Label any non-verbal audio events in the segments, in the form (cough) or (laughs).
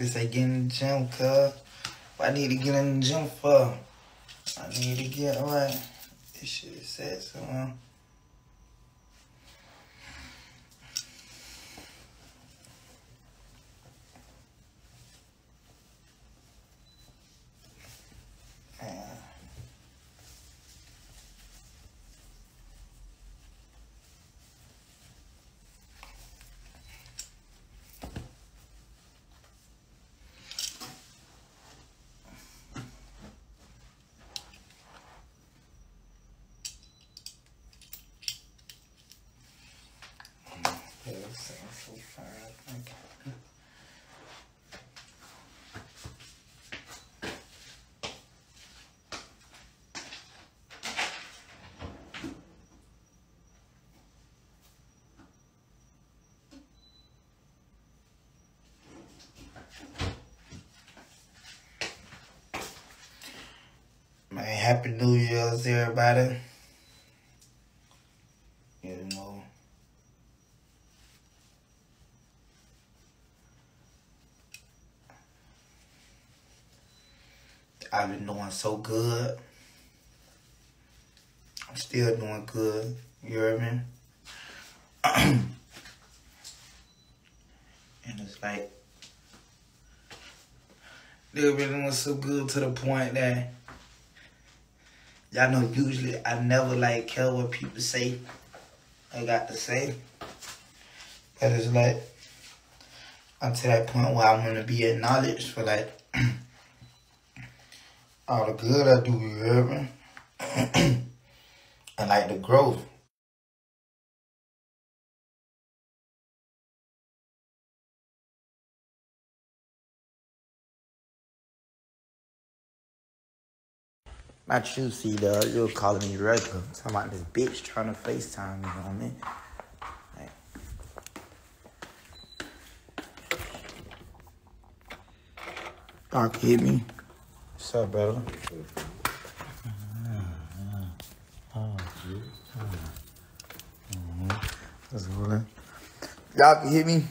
They say get in the gym, cuz. I need to get in the gym for? I need to get what? This shit said something. Um, Man. Yeah, this far, I think. Man, happy New Year's, everybody. You know, I've been doing so good. I'm still doing good. You hear me? (clears throat) and it's like, they've been doing so good to the point that y'all know usually I never like care what people say. I got to say. But it's like, I'm to that point where I want to be acknowledged for like (clears throat) all the good I do, you hear me? (clears throat) and like the growth. Not you, see, the you're calling me regular. Talking about this bitch trying to FaceTime you know what I mean? Like, Doc hit me. What's up, brother? That's good. Y'all can hear me?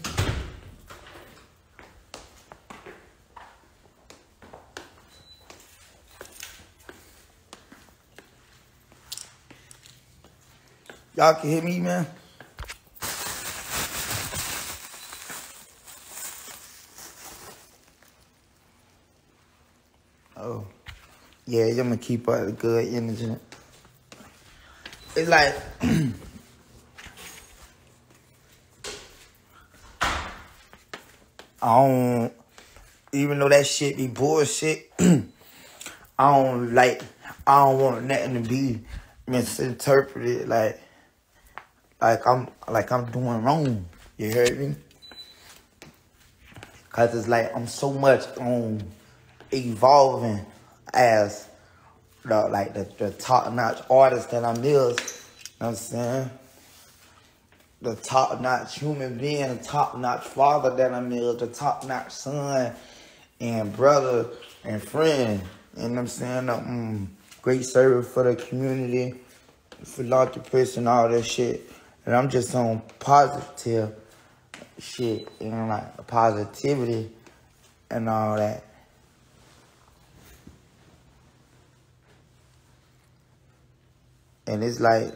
Y'all can hear me, man? Oh. Yeah, I'm gonna keep up the good energy. It's like (clears throat) I don't even though that shit be bullshit, (clears throat) I don't like I don't want nothing to be misinterpreted like like I'm like I'm doing wrong. You heard me? Cause it's like I'm so much on evolving as the like the, the top notch artist that I'm is. You know what I'm saying? The top notch human being, the top notch father that I'm is, the top notch son and brother and friend. You know what I'm saying? Um, great service for the community, philanthropist and all that shit. And I'm just on positive shit, know, like positivity and all that. And it's like,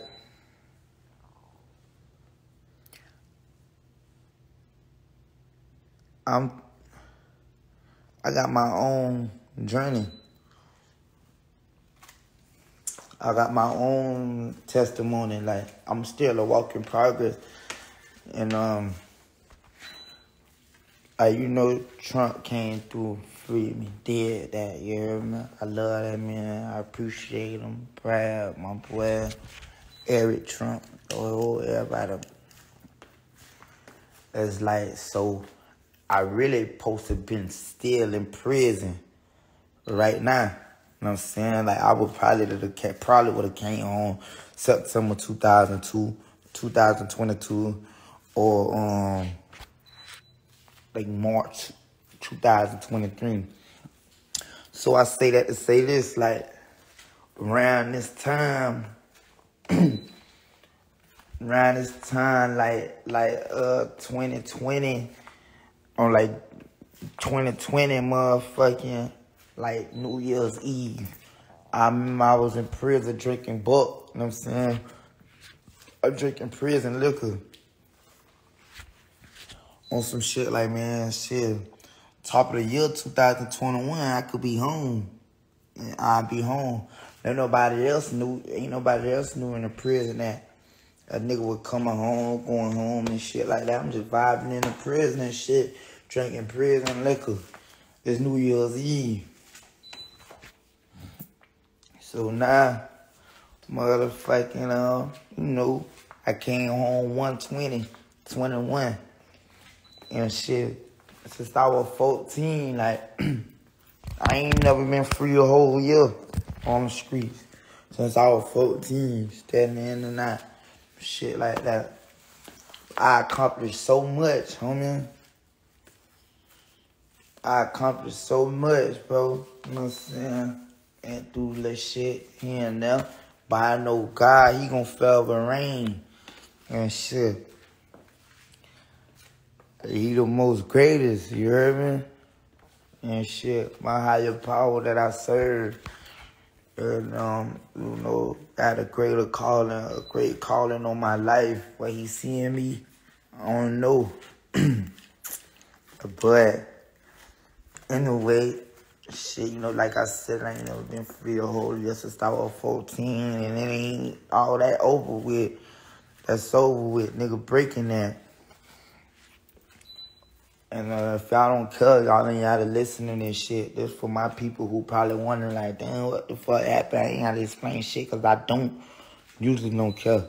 I'm, I got my own journey. I got my own testimony. Like I'm still a work in progress, and um, I you know, Trump came through, freed me, did that. You hear me? I love that man. I appreciate him. Brad, my boy, Eric Trump, the whole everybody. It's like so. I really supposed to been still in prison right now. You know what I'm saying? Like I would probably probably would have came home September 2002, 2022, or um like March 2023. So I say that to say this, like around this time, (clears throat) around this time, like like uh 2020, on like 2020 motherfucking like New Year's Eve. I I was in prison drinking buck, you know what I'm saying? I'm drinking prison liquor. On some shit like, man, shit. Top of the year 2021, I could be home. And I'd be home. Ain't nobody else knew, ain't nobody else knew in the prison that a nigga would coming home, going home and shit like that. I'm just vibing in the prison and shit, drinking prison liquor. It's New Year's Eve. So now, motherfucking, uh, you know, I came home 120, 21, and shit. Since I was 14, like, (clears throat) I ain't never been free a whole year on the streets. Since I was 14, standing in the night, shit like that. I accomplished so much, homie. I accomplished so much, bro. You know what I'm saying? And through the shit here and there. But I know God, he gonna forever reign and shit. He the most greatest, you heard me? And shit, my higher power that I serve. And, um, you know, got a greater calling, a great calling on my life. Where he seeing me, I don't know. (clears throat) but, anyway, shit, you know, like I said, I ain't never been free a whole year since I was 14. And it ain't all that over with. That's over with, nigga, breaking that. And uh, if y'all don't care, y'all ain't gotta listen to this shit. This for my people who probably wondering like, damn, what the fuck happened? I ain't gotta explain shit because I don't usually don't care.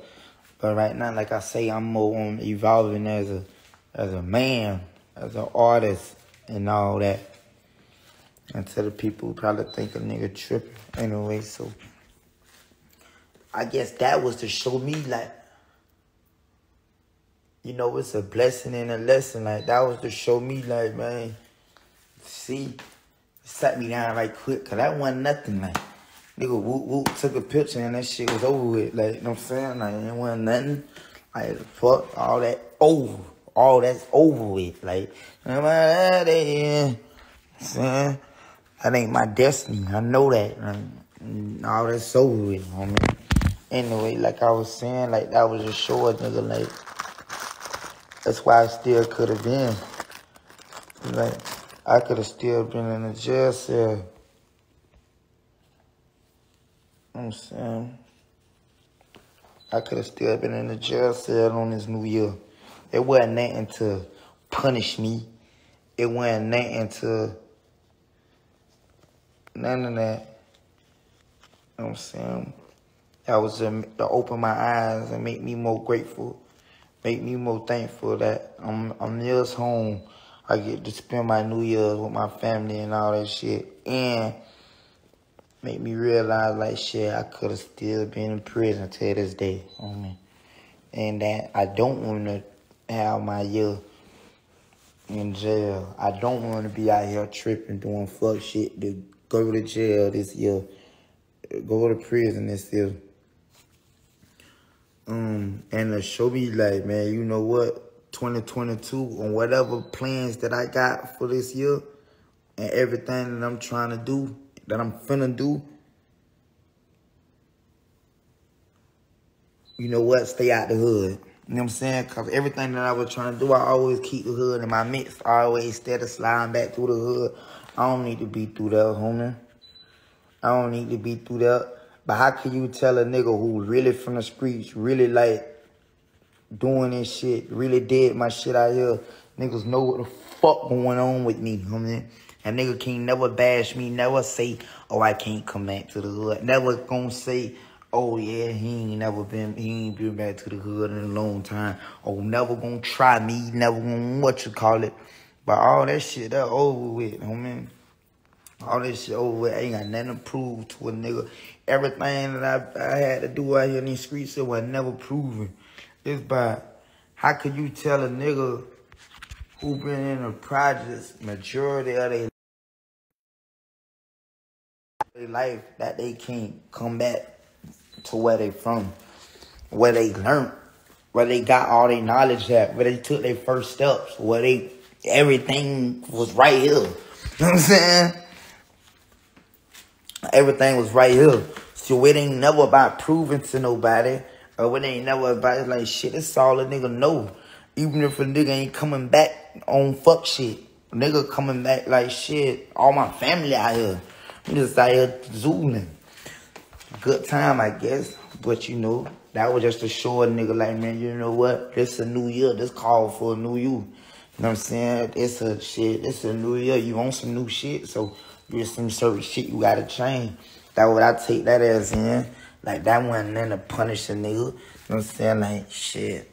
But right now, like I say, I'm more on evolving as a as a man, as an artist, and all that. And to the people who probably think a nigga tripping. Anyway, so I guess that was to show me like you know, it's a blessing and a lesson. Like, that was to show me, like, man, see, sat me down right quick, because that wasn't nothing, like, nigga whoop whoop took a picture and that shit was over with, like, you know what I'm saying? Like, it wasn't nothing, like, fuck, all that over, all that's over with, like, that, you saying? That ain't my destiny, I know that, like, all that's over with, homie. Anyway, like I was saying, like, that was a show, nigga, like, that's why I still could have been. Like, I could have still been in a jail cell. I'm saying? I could have still been in a jail cell on this new year. It wasn't nothing to punish me. It wasn't nothing to none of that. You know what I'm saying? That was to open my eyes and make me more grateful make me more thankful that I'm I'm years home. I get to spend my New Year's with my family and all that shit. And make me realize like shit, I could have still been in prison till this day. I mean, and that I don't want to have my year in jail. I don't want to be out here tripping, doing fuck shit to go to jail this year, go to prison this year. Um, and to show me like, man, you know what, 2022 on whatever plans that I got for this year and everything that I'm trying to do, that I'm finna do, you know what, stay out the hood. You know what I'm saying? Because everything that I was trying to do, I always keep the hood in my mix. I always instead of sliding back through the hood. I don't need to be through that, homie. I don't need to be through that. But how can you tell a nigga who really from the streets, really like doing this shit, really did my shit out here, niggas know what the fuck going on with me, homie. And nigga can't never bash me, never say, oh, I can't come back to the hood. Never gonna say, oh, yeah, he ain't never been, he ain't been back to the hood in a long time. Oh, never gonna try me, never gonna, what you call it. But all that shit, that over with, homie. All this shit over with, ain't got nothing to prove to a nigga. Everything that I, I had to do out here in these streets, it was never proven. It's by, how could you tell a nigga who been in the projects majority of their life that they can't come back to where they from, where they learned, where they got all their knowledge at, where they took their first steps, where they everything was right here. (laughs) You know what I'm saying? Everything was right here. So it ain't never about proving to nobody. Or it ain't never about like shit, it's all a nigga know. Even if a nigga ain't coming back on fuck shit. Nigga coming back like shit. All my family out here. I'm just out here zooling. Good time, I guess. But you know, that was just a nigga like, man, you know what? This a new year. This call for a new you. You know what I'm saying? It's a shit. It's a new year. You want some new shit. So there's some certain shit you gotta change. That what I take that as in. Like that wasn't in to punish a nigga. You know what I'm saying? Like shit.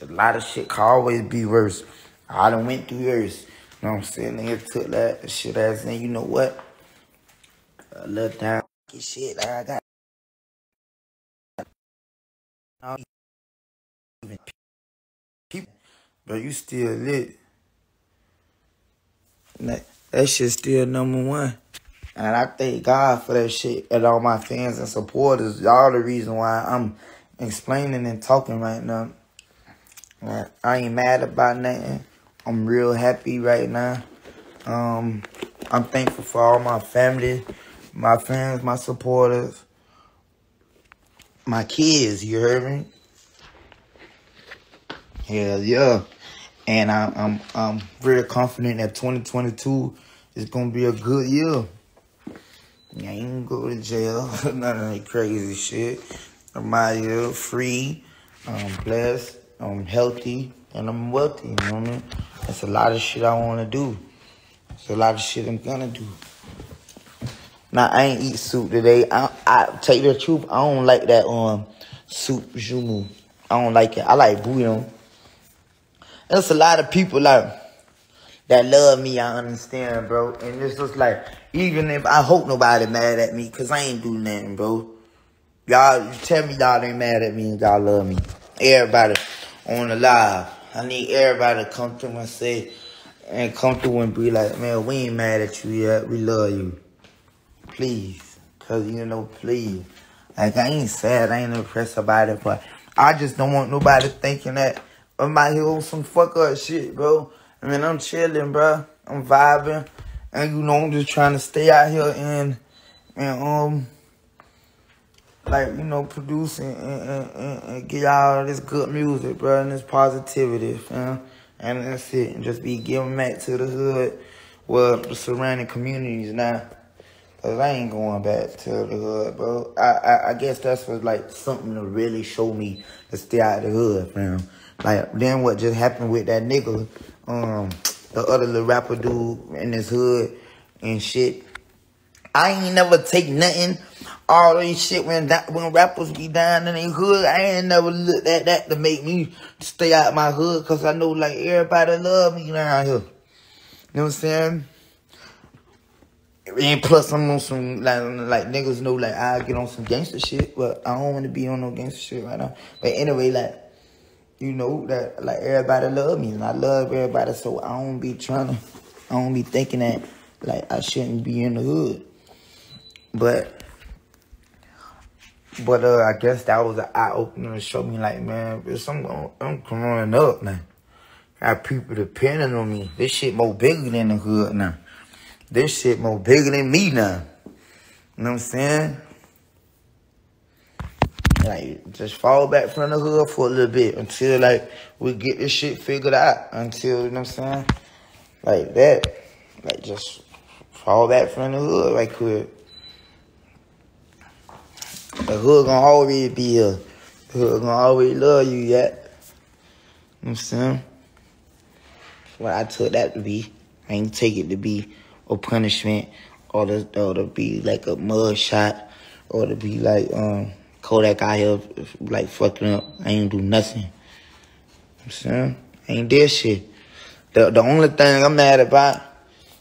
A lot of shit can always be worse. I done went through worse. You know what I'm saying? Nigga took that shit as in, you know what? A little down shit like I got. But you still lit. That, that shit still number one. And I thank God for that shit and all my fans and supporters. Y'all the reason why I'm explaining and talking right now. I ain't mad about nothing. I'm real happy right now. Um, I'm thankful for all my family, my fans, my supporters, my kids, you heard me? Hell yeah. And I, I'm I'm very confident that 2022 is gonna be a good year. I ain't go to jail, (laughs) none of that crazy shit. I'm out here free, I'm blessed, I'm healthy, and I'm wealthy, you know what I mean? That's a lot of shit I wanna do. It's a lot of shit I'm gonna do. Now I ain't eat soup today. I, I you the truth, I don't like that um soup joumou. I don't like it. I like bouillon. There's a lot of people like that love me, I understand, bro. And it's just like, even if I hope nobody mad at me, cause I ain't do nothing, bro. Y'all you tell me y'all ain't mad at me and y'all love me. Everybody on the live. I need everybody to come through and say and come through and be like, man, we ain't mad at you yet. We love you. Please. Cause you know, please. Like I ain't sad, I ain't impressed about it, but I just don't want nobody thinking that I'm out here on some fuck up shit, bro. I mean, I'm chilling, bro. I'm vibing. And, you know, I'm just trying to stay out here and, and um, like, you know, producing and, and, and, and get all this good music, bro, and this positivity, fam. And that's it. And just be giving back to the hood, well, the surrounding communities now. Cause I ain't going back to the hood, bro. I, I, I guess that's what, like, something to really show me to stay out of the hood, fam. Like, then what just happened with that nigga, um, the other little rapper dude in his hood and shit. I ain't never take nothing. All this shit when that, when rappers be down in their hood, I ain't never looked at that to make me stay out my hood. Cause I know like everybody love me around here. You know what I'm saying? And plus I'm on some like like niggas know like I get on some gangster shit, but I don't want to be on no gangster shit right now. But anyway, like you know, that like everybody love me and I love everybody, so I don't be trying to, I don't be thinking that like I shouldn't be in the hood. But, but uh, I guess that was an eye opener to show me like, man, bitch, I'm, I'm growing up now. Got people depending on me. This shit more bigger than the hood now. This shit more bigger than me now. You know what I'm saying? Like, just fall back from the hood for a little bit until, like, we get this shit figured out. Until, you know what I'm saying? Like that. Like, just fall back from the hood like could. The hood gonna always be here. The hood gonna always love you yet. You know what I'm saying? What I took that to be. I ain't take it to be a punishment or to, or to be like a mud shot or to be like, um, Kodak out here like fucking up. I ain't do nothing. I'm saying? Ain't did shit. The the only thing I'm mad about,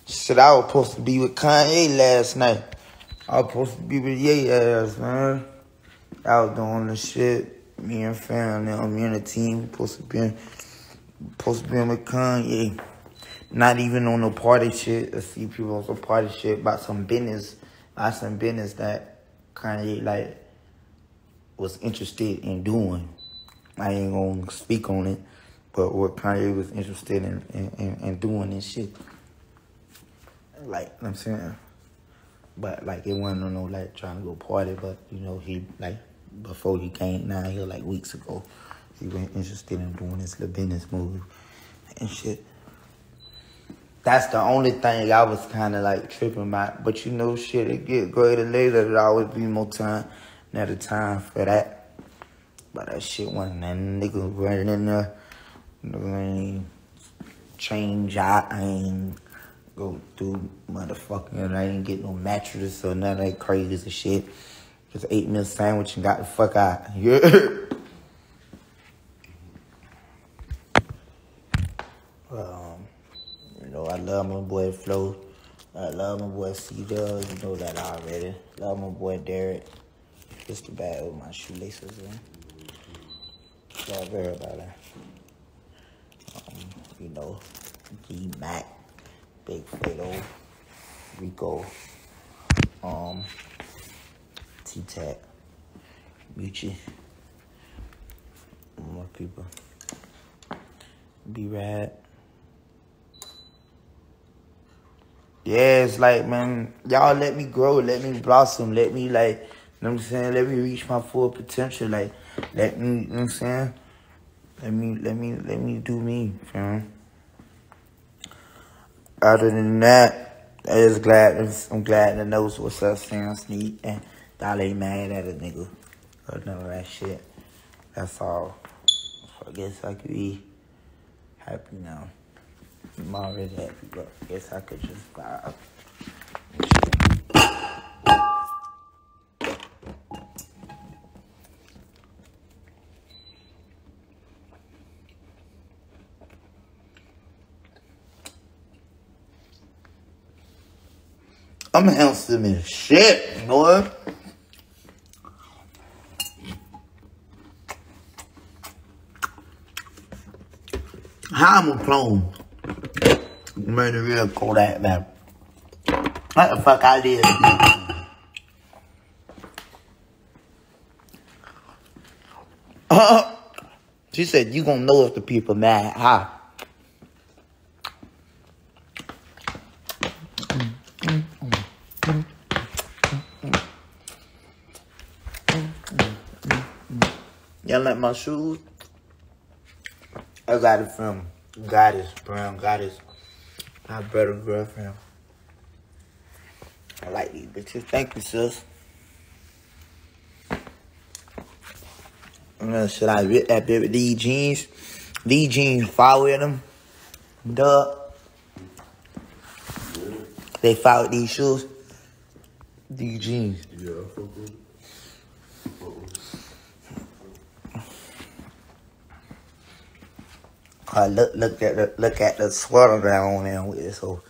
shit, I was supposed to be with Kanye last night. I was supposed to be with Ye ass, man. I was doing the shit. Me and family, me and the team supposed to be supposed to be with Kanye. Not even on no party shit. I see people on some party shit about some business, about some business that Kanye like was interested in doing. I ain't gonna speak on it, but what Kanye was interested in in, in, in doing and shit. Like you know I'm saying, but like it wasn't no like trying to go party, but you know he like before he came down here like weeks ago, he was interested in doing this little business move and shit. That's the only thing I was kind of like tripping about. But you know, shit, it get greater later. There'd always be more time, another time for that. But that shit wasn't that nigga running in there. I ain't change. I ain't go through motherfucking. I ain't get no mattress or none of that crazy shit. Just ate me a sandwich and got the fuck out. (laughs) Yeah. um, you know, I love my boy Flo. I love my boy C Dub. You know that already. Love my boy Derek. Just the bad with my shoelaces in. Love everybody. Um, you know, D Mac, Big Fiddle, Rico, um, T Tac, Mucci, more people. B Rad. Yeah, it's like, man, y'all let me grow, let me blossom, let me, like, you know what I'm saying, let me reach my full potential, like, let me, you know what I'm saying, let me, let me, let me do me, fam. Other than that, I just glad, I'm glad to know what's up, Sam Sneak, and y'all ain't mad at a nigga, or none of that shit. That's all. So I guess I could be happy now. I'm already happy, but I guess I could just vibe. I'm handsome as shit, boy. I'm a clone? Made a real Kodak man. What the fuck I did? Uh, (laughs) she said, you gonna know if the people mad. How? Y'all like my shoes? I got it from Goddess, Brown Goddess. My brother girlfriend. I like these bitches. Thank you, sis. And should I rip that bit with these jeans? These jeans with them. Duh. They with these shoes. These jeans. Yeah, I look look at the look at the sweater that I'm on with it, so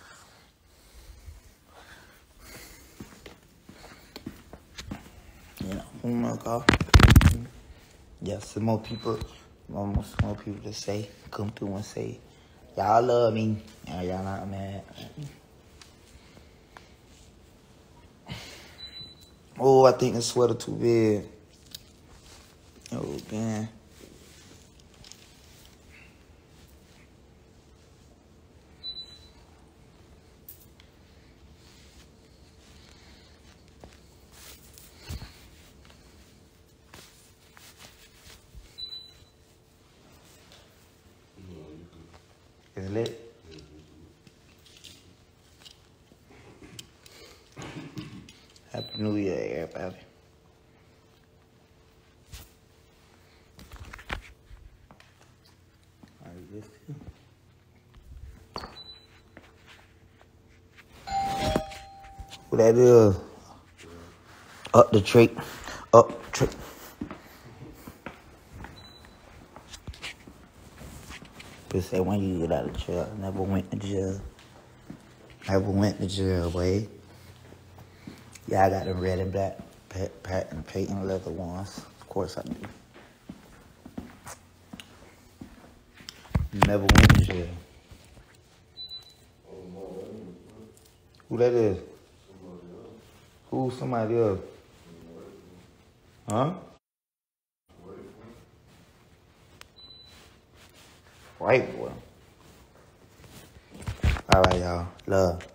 you know, oh my god. Yeah, some more people almost more people to say, come through and say, Y'all love me. Yeah, y'all not mad. Oh, I think the sweater too big. Oh man. Lit? Happy New Year, everybody. Who that is? Up the tree. Up People say when you get out of jail, I never went to jail. Never went to jail, boy. Yeah, I got them red and black pat, patent patent leather ones. Of course I do. Never went to jail. Who that is? Who somebody else? Huh? Straight, boy. All right, y'all. Love.